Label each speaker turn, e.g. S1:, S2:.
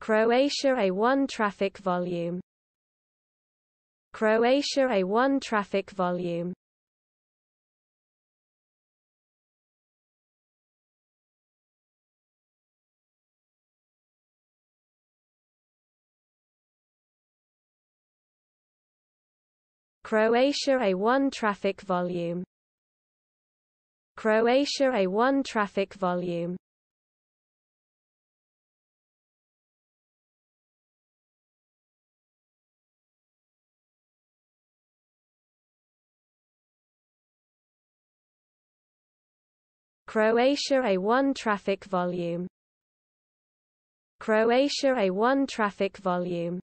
S1: Croatia A1 traffic volume. Croatia A1 traffic volume. Croatia A1 traffic volume. Croatia A1 traffic volume Croatia A1 traffic volume. Croatia A1 traffic volume